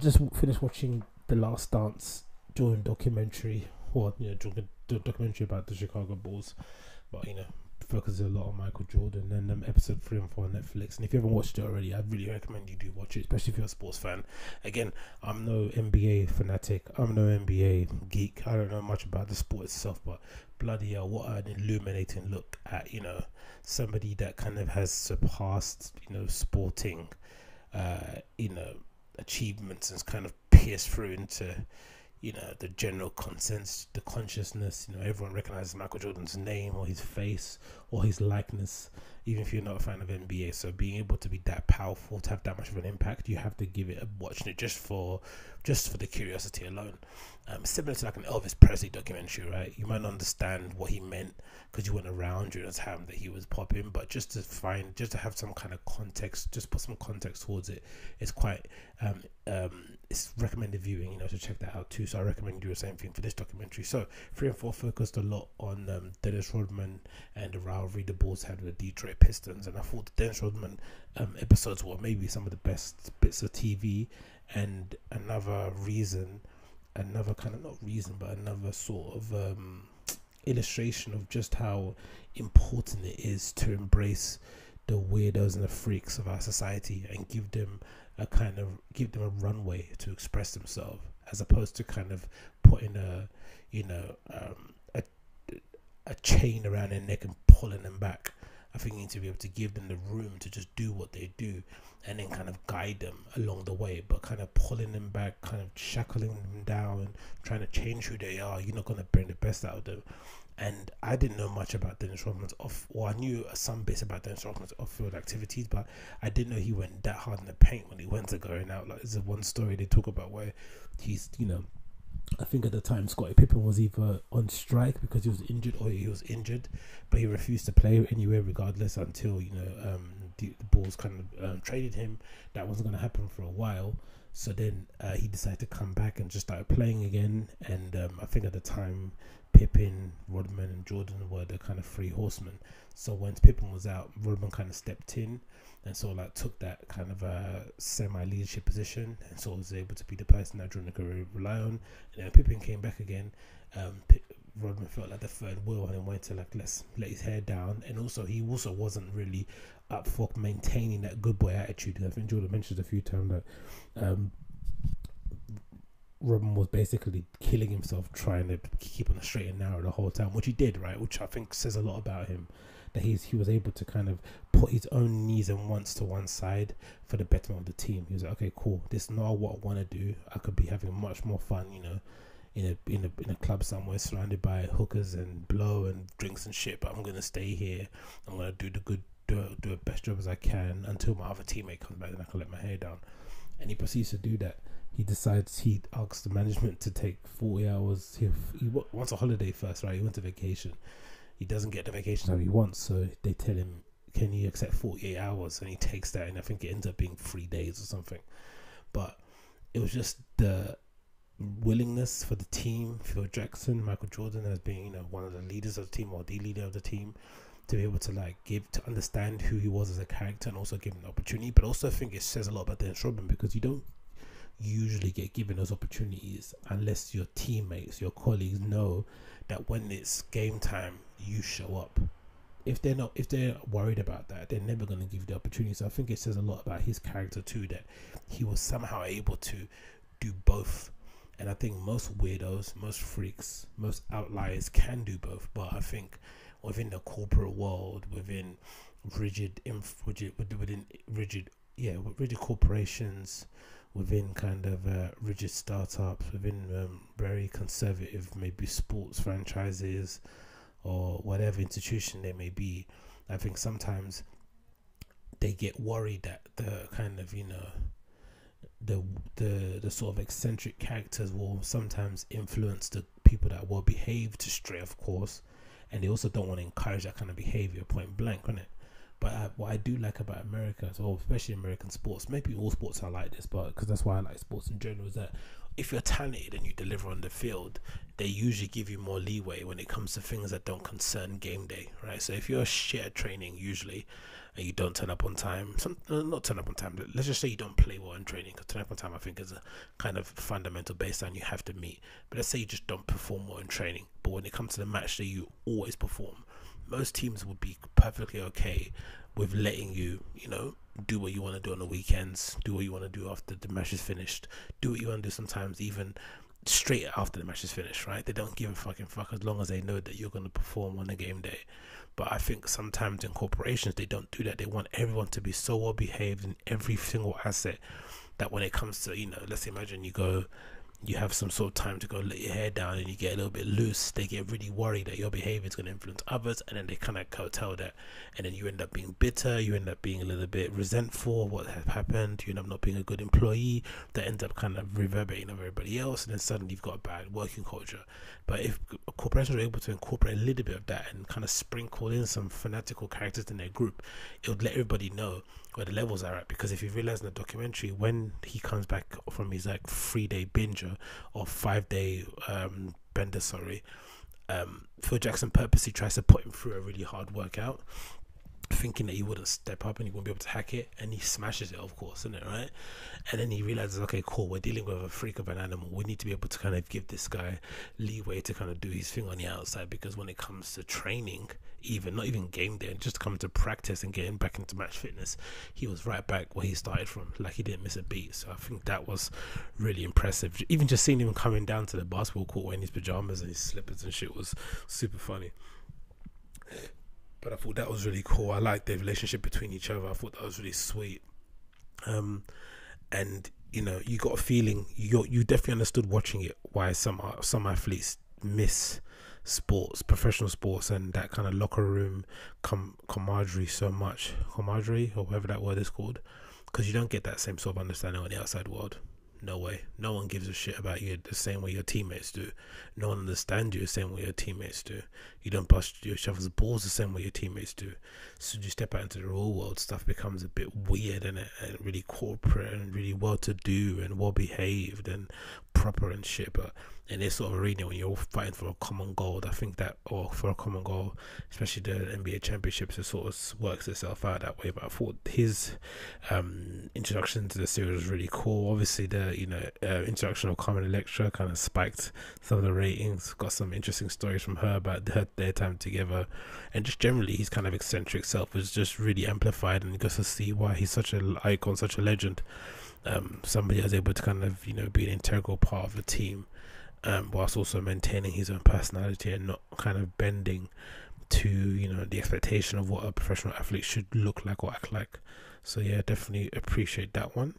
just finished watching the Last Dance Jordan documentary, or you know, Jordan, documentary about the Chicago Bulls, but you know, focuses a lot on Michael Jordan and um, episode three and four on Netflix. And if you haven't watched it already, I really recommend you do watch it, especially if you're a sports fan. Again, I'm no NBA fanatic, I'm no NBA geek. I don't know much about the sport itself, but bloody hell, what an illuminating look at you know somebody that kind of has surpassed you know sporting, uh, you know achievements and kind of pierced through into you know the general consensus the consciousness you know everyone recognizes michael jordan's name or his face or his likeness even if you're not a fan of nba so being able to be that powerful to have that much of an impact you have to give it a watch it just for just for the curiosity alone. Um, similar to like an elvis presley documentary right? You might not understand what he meant because you weren't around during the time that he was popping but just to find just to have some kind of context just put some context towards it it's quite um, um, it's recommended viewing you know to check that out too. So i recommend you do the same thing for this documentary. So three and four focused a lot on um, dennis rodman and the rivalry the bulls had with the detroit pistons. And i thought the dennis rodman um, episodes were maybe some of the best bits of tv and another reason another kind of not reason but another sort of um, illustration of just how important it is to embrace the weirdos and the freaks of our society and give them a kind of give them a runway to express themselves as opposed to kind of putting a you know um, a a chain around their neck and pulling them back. I think you need to be able to give them the room to just do what they do and then kind of guide them along the way, but kind of pulling them back, kind of shackling them down, and trying to change who they are. You're not going to bring the best out of them and I didn't know much about Dennis Rodman's off. Well, I knew some bits about Dennis Rodman's off-field activities, but I didn't know he went that hard in the paint when he went to going out. Like, there's one story they talk about where he's, you know, I think at the time Scottie Pippen was either on strike because he was injured or he was injured, but he refused to play anywhere regardless until you know um, the Bulls kind of um, traded him. That wasn't going to happen for a while. So then uh, he decided to come back and just started playing again. And um, I think at the time Pippen, Rodman, and Jordan were the kind of three horsemen. So once Pippen was out, Rodman kind of stepped in and sort of like took that kind of a semi leadership position and sort of was able to be the person that Jordan could rely on. And then Pippen came back again. Um, P- Rodman felt like the third wheel and went to like let's let his hair down. And also he also wasn't really up for maintaining that good boy attitude. I think Jordan mentioned a few times that um, Rodman was basically killing himself trying to keep on the straight and narrow the whole time, which he did, right? Which I think says a lot about him. That he's he was able to kind of put his own needs and wants to one side for the betterment of the team. He was like, okay, cool. This is not what I want to do. I could be having much more fun, you know, in a in a in a club somewhere surrounded by hookers and blow and drinks and shit. But I'm gonna stay here. I'm gonna do the good, do do a best job as I can until my other teammate comes back and I can let my hair down. And he proceeds to do that he decides he asks the management to take 40 hours. He, he wants a holiday first, right? He wants a vacation. He doesn't get the vacation time he wants, so they tell him, "Can you accept 48 hours?" And he takes that, and I think it ends up being three days or something. But it was just the willingness for the team, Phil Jackson, Michael Jordan, as being you know one of the leaders of the team or the leader of the team, to be able to like give to understand who he was as a character and also give him the opportunity. But also, I think it says a lot about Dennis Rodman because you don't usually get given those opportunities unless your teammates, your colleagues know that when it's game time, you show up. If they're not, if they're worried about that, they're never going to give you the opportunity. So I think it says a lot about his character too that he was somehow able to do both. And I think most weirdos, most freaks, most outliers can do both. But I think within the corporate world, within rigid, rigid within rigid, yeah, rigid corporations, within kind of uh, rigid startups, within um, very conservative, maybe sports franchises or whatever institution they may be. I think sometimes they get worried that the kind of you know the the the sort of eccentric characters will sometimes influence the people that will behave to stray, of course, and they also don't want to encourage that kind of behavior point blank, on it? But I, what I do like about America, so especially American sports, maybe all sports are like this, but because that's why I like sports in general, is that if you're talented and you deliver on the field, they usually give you more leeway when it comes to things that don't concern game day, right? So if you're shit at training, usually, and you don't turn up on time, some, uh, not turn up on time, let's just say you don't play well in training, because turn up on time, I think, is a kind of fundamental baseline you have to meet. But let's say you just don't perform well in training, but when it comes to the match day, you always perform. Most teams would be perfectly okay with letting you, you know, do what you want to do on the weekends, do what you want to do after the match is finished, do what you want to do sometimes even straight after the match is finished, right? They don't give a fucking fuck as long as they know that you're going to perform on the game day. But I think sometimes in corporations, they don't do that. They want everyone to be so well behaved in every single asset that when it comes to, you know, let's imagine you go you have some sort of time to go let your hair down and you get a little bit loose, they get really worried that your behavior is going to influence others, and then they kind of curtail that, and then you end up being bitter, you end up being a little bit resentful of what has happened, you end up not being a good employee, that ends up kind of reverberating on everybody else, and then suddenly you've got a bad working culture. But if corporations are able to incorporate a little bit of that and kind of sprinkle in some fanatical characters in their group, it would let everybody know where the levels are at. Because if you realize in the documentary, when he comes back from his like three day binger or five day um, bender, sorry, um, Phil Jackson purposely tries to put him through a really hard workout thinking that he wouldn't step up and he wouldn't be able to hack it, and he smashes it, of course, isn't it, right? And then he realizes, okay, cool, we're dealing with a freak of an animal. We need to be able to kind of give this guy leeway to kind of do his thing on the outside because when it comes to training, even not even game day, just coming to practice and getting back into match fitness, he was right back where he started from. Like he didn't miss a beat. So I think that was really impressive. Even just seeing him coming down to the basketball court wearing his pajamas and his slippers and shit was super funny but I thought that was really cool. I liked the relationship between each other. I thought that was really sweet. Um, and you know, you got a feeling you you definitely understood watching it why some some athletes miss sports, professional sports, and that kind of locker room com- camaraderie so much, camaraderie or whatever that word is called, because you don't get that same sort of understanding on the outside world. No way. No one gives a shit about you the same way your teammates do. No one understands you the same way your teammates do. You don't bust each other's balls the same way your teammates do. So you step out into the real world, stuff becomes a bit weird and, and really corporate and really well to do and well behaved and proper and shit. But in this sort of arena, when you're all fighting for a common goal, I think that, or for a common goal, especially the NBA championships, it sort of works itself out that way. But I thought his um, introduction to the series was really cool. Obviously, the you know uh, introduction of Carmen Electra kind of spiked some of the ratings. Got some interesting stories from her about her, their time together, and just generally his kind of eccentric self was just really amplified, and you got to see why he's such an icon, such a legend. Um, somebody was able to kind of you know be an integral part of the team um, whilst also maintaining his own personality and not kind of bending to you know the expectation of what a professional athlete should look like or act like. So yeah, definitely appreciate that one.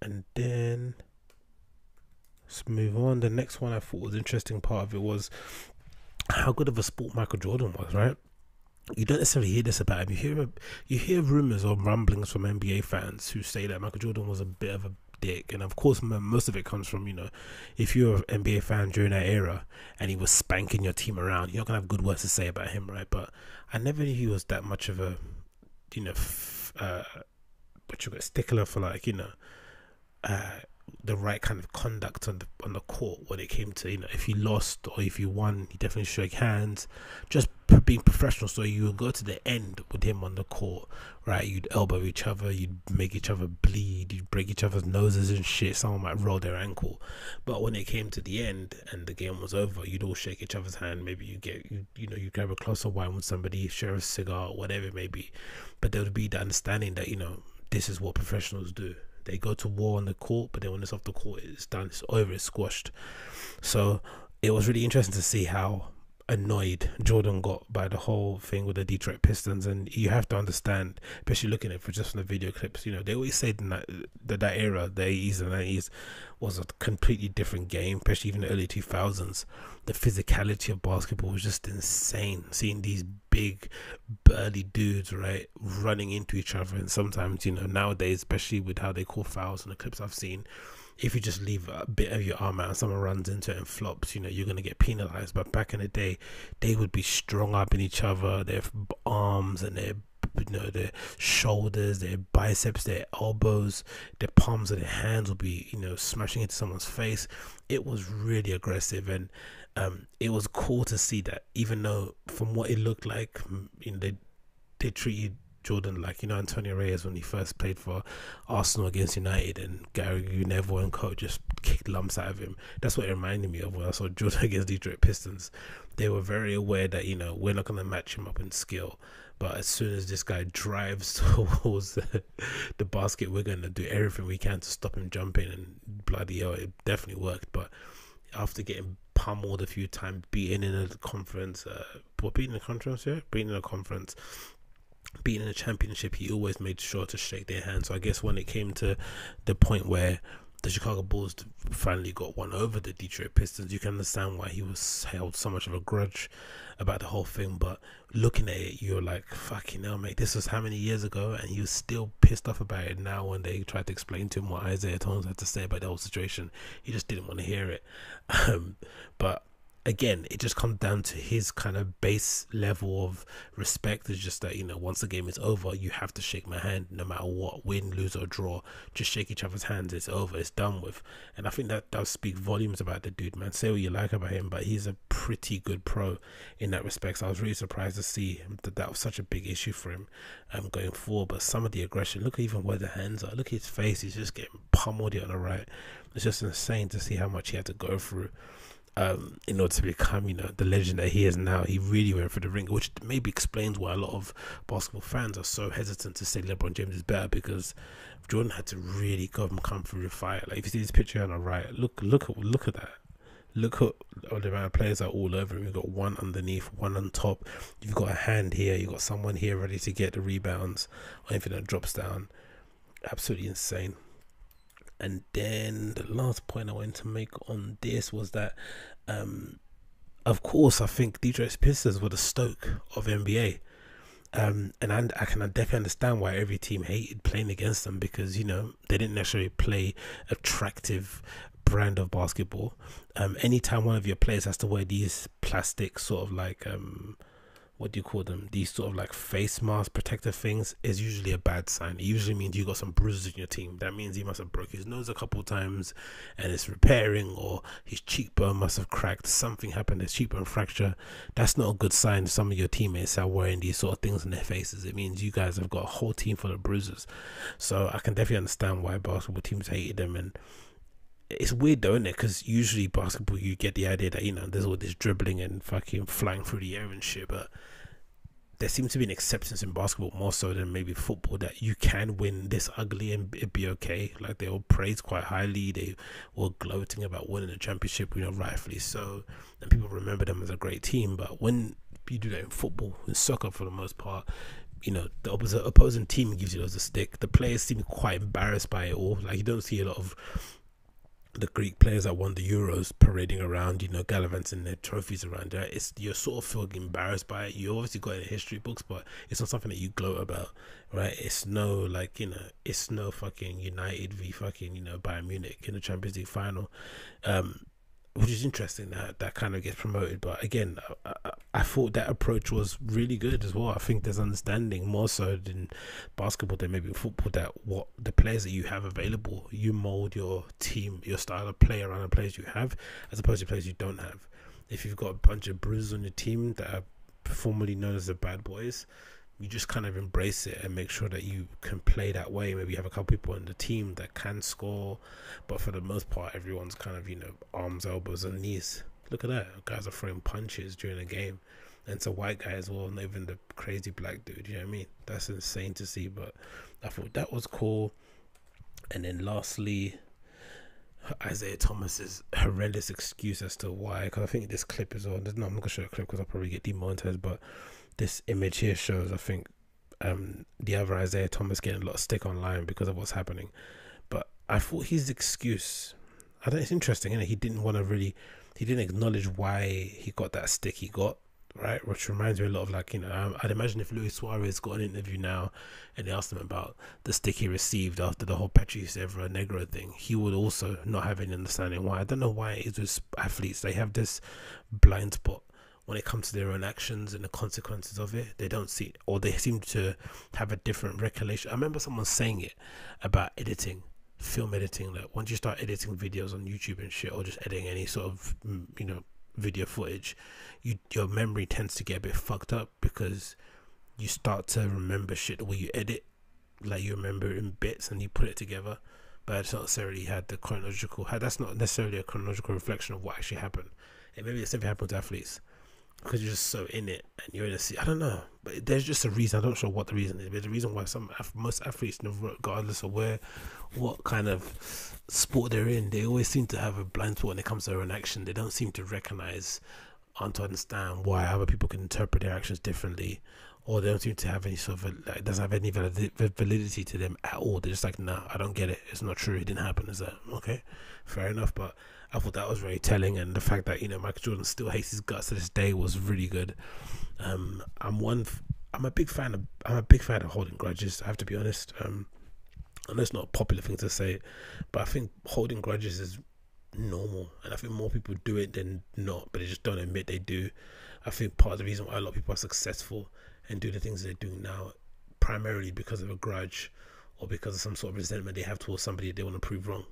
And then let's move on. The next one I thought was interesting part of it was how good of a sport Michael Jordan was, right? You don't necessarily hear this about him. You hear you hear rumors or rumblings from NBA fans who say that Michael Jordan was a bit of a dick. And of course, most of it comes from, you know, if you're an NBA fan during that era and he was spanking your team around, you're not going to have good words to say about him, right? But I never knew he was that much of a, you know, f- uh, but you got stickler for like, you know, uh, the right kind of conduct on the on the court when it came to you know if you lost or if you won, he definitely shook hands. Just being professional, so you would go to the end with him on the court, right? You'd elbow each other, you'd make each other bleed, you'd break each other's noses and shit. Someone might roll their ankle, but when it came to the end and the game was over, you'd all shake each other's hand. Maybe you get you you know you grab a glass of wine with somebody, share a cigar, whatever it may be. But there would be the understanding that you know this is what professionals do they go to war on the court, but then when it's off the court, it's done, it's over, it's squashed. So it was really interesting to see how annoyed Jordan got by the whole thing with the Detroit Pistons, and you have to understand, especially looking at for just from the video clips. You know, they always say that that, that era, the eighties and nineties, was a completely different game, especially even the early two thousands. The physicality of basketball was just insane. Seeing these big, burly dudes, right, running into each other, and sometimes, you know, nowadays, especially with how they call fouls and the clips I've seen if you just leave a bit of your arm out and someone runs into it and flops, you know, you're going to get penalized. But back in the day, they would be strung up in each other, their arms and their you know, their shoulders, their biceps, their elbows, their palms of their hands will be, you know, smashing into someone's face. It was really aggressive, and um, it was cool to see that. Even though, from what it looked like, you know, they they treated Jordan like you know Antonio Reyes when he first played for Arsenal against United and Gary Neville and co just kicked lumps out of him. That's what it reminded me of when I saw Jordan against Detroit Pistons. They were very aware that you know we're not going to match him up in skill, but as soon as this guy drives towards the, the basket, we're going to do everything we can to stop him jumping. And bloody hell, it definitely worked. But after getting pummeled a few times, beaten in a conference, uh, what beating the conference? Yeah, beating in a conference being in a championship, he always made sure to shake their hands. So I guess when it came to the point where the Chicago Bulls finally got one over the Detroit Pistons, you can understand why he was held so much of a grudge about the whole thing. But looking at it, you're like, fucking hell, mate, this was how many years ago? And he was still pissed off about it now when they tried to explain to him what Isiah Thomas had to say about the whole situation. He just didn't want to hear it. Um, but again, it just comes down to his kind of base level of respect. Is just that you know, once the game is over, you have to shake my hand, no matter what, win, lose or draw. Just shake each other's hands. It's over. It's done with. And I think that does speak volumes about the dude, man. Say what you like about him, but he's a pretty good pro in that respect. So I was really surprised to see that that was such a big issue for him um, going forward. But some of the aggression, look even where the hands are. Look at his face. He's just getting pummeled on the right. It's just insane to see how much he had to go through um, in order to become, you know, the legend that he is now. He really went for the ring, which maybe explains why a lot of basketball fans are so hesitant to say LeBron James is better because Jordan had to really go and come through the fire. Like if you see this picture on the right, look, look at, look at that. Look at all the amount of players are all over him. You've got one underneath, one on top. You've got a hand here. You've got someone here ready to get the rebounds or anything that drops down. Absolutely insane. And then the last point I wanted to make on this was that, um, of course, I think Detroit Pistons were the Stoke of NBA. Um, and I, I can definitely understand why every team hated playing against them because you know they didn't necessarily play attractive brand of basketball. Um, anytime one of your players has to wear these plastic sort of like um, what do you call them? These sort of like face mask protective things is usually a bad sign. It usually means you got some bruises in your team. That means he must have broke his nose a couple times and it's repairing, or his cheekbone must have cracked. Something happened, his cheekbone fracture. That's not a good sign. Some of your teammates are wearing these sort of things in their faces. It means you guys have got a whole team full of bruises. So I can definitely understand why basketball teams hated them and it's weird though, isn't it? Because usually basketball, you get the idea that you know there's all this dribbling and fucking flying through the air and shit, but there seems to be an acceptance in basketball more so than maybe football that you can win this ugly and it'd be okay. Like they all praised quite highly. They were gloating about winning the championship, you know, rightfully so. And people remember them as a great team. But when you do that in football, in soccer for the most part, you know, the opposite opposing team gives you loads of stick. The players seem quite embarrassed by it all. Like you don't see a lot of the Greek players that won the Euros parading around, you know, gallivanting their trophies around there. It's you're sort of feeling embarrassed by it. You obviously got in history books, but it's not something that you gloat about, right? It's no like you know, it's no fucking United v fucking you know Bayern Munich in the Champions League final. Um, which is interesting that that kind of gets promoted. But again, I, I, thought that approach was really good as well. I think there's understanding more so than basketball than maybe football that what the players that you have available, you mold your team, your style of play around the players you have, as opposed to players you don't have. If you've got a bunch of bruises on your team that are formerly known as the bad boys, you just kind of embrace it and make sure that you can play that way. Maybe you have a couple people in the team that can score, but for the most part, everyone's kind of you know arms, elbows, and knees. Look at that, guys are throwing punches during a game, and it's a white guy as well, not even the crazy black dude. You know what I mean? That's insane to see, but I thought that was cool. And then lastly, Isiah Thomas's horrendous excuse as to why, because I think this clip is on. No, I'm not gonna show a clip because I'll probably get demonetized, but this image here shows, I think, um, the other Isaiah Thomas getting a lot of stick online because of what's happening. But I thought his excuse, I think it's interesting, and he didn't want to really, he didn't acknowledge why he got that stick he got, right? Which reminds me a lot of like, you know, um, I'd imagine if Luis Suarez got an interview now and they asked him about the stick he received after the whole Patrice Evra Negro thing, he would also not have any understanding why. I don't know why it is with athletes, they have this blind spot when it comes to their own actions and the consequences of it. They don't see, or they seem to have a different recollection. I remember someone saying it about editing, film editing. That once you start editing videos on YouTube and shit, or just editing any sort of mm, you know video footage, you your memory tends to get a bit fucked up because you start to remember shit the way you edit, like you remember in bits and you put it together. But it's not necessarily had the chronological. That's not necessarily a chronological reflection of what actually happened. And maybe it's never happened to athletes because you're just so in it and you're in a seat. I don't know, but there's just a reason. I don't know what the reason is, but the reason why some most athletes, regardless of where, what kind of sport they're in, they always seem to have a blind spot when it comes to their own action. They don't seem to recognize and to understand why other people can interpret their actions differently, or they don't seem to have any sort of like doesn't have any validity to them at all. They're just like, nah, I don't get it. It's not true. It didn't happen. Is that okay? Fair enough, but I thought that was very telling, and the fact that you know Michael Jordan still hates his guts to this day was really good. Um, I'm one. I'm a big fan of. I'm a big fan of holding grudges. I have to be honest. Um, and it's not a popular thing to say, but I think holding grudges is normal, and I think more people do it than not, but they just don't admit they do. I think part of the reason why a lot of people are successful and do the things they're doing now, primarily because of a grudge or because of some sort of resentment they have towards somebody they want to prove wrong.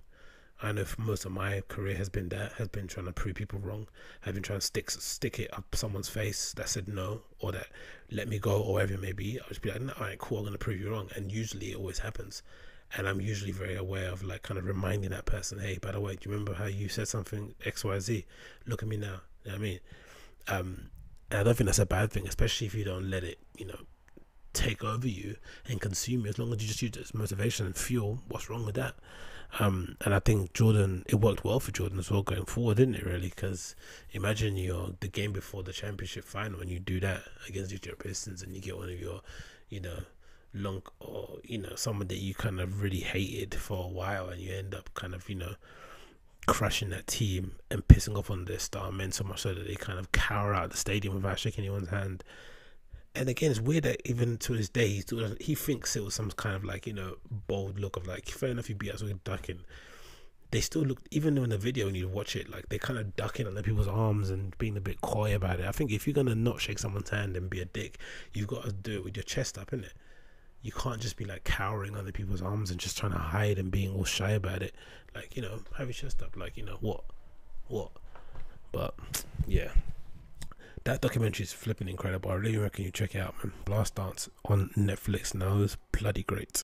I know most of my career has been that has been trying to prove people wrong. I've been trying to stick stick it up someone's face that said no or that let me go or whatever it may be. I'll just be like, no, all right, cool, I'm gonna prove you wrong. And usually it always happens. And I'm usually very aware of like kind of reminding that person, hey, by the way, do you remember how you said something X, Y, Z? Look at me now. You know what I mean? Um, and I don't think that's a bad thing, especially if you don't let it, you know, take over you and consume you. As long as you just use it as motivation and fuel, what's wrong with that? Um, and I think Jordan, it worked well for Jordan as well going forward, didn't it? Really, because imagine you're the game before the championship final, and you do that against your Pistons, and you get one of your, you know, long or you know someone that you kind of really hated for a while, and you end up kind of you know crushing that team and pissing off on their star men so much so that they kind of cower out the stadium without shaking anyone's hand and again, it's weird that even to this day, he still he thinks it was some kind of like you know bold look of like fair enough, you beat us with ducking. They still look even in the video when you watch it, like they're kind of ducking under people's arms and being a bit coy about it. I think if you're gonna not shake someone's hand and be a dick, you've got to do it with your chest up, innit? You can't just be like cowering under people's arms and just trying to hide and being all shy about it. Like you know, have your chest up. Like you know what, what. But yeah that documentary is flipping incredible. I really reckon you check it out, man. Last Dance on Netflix now is bloody great.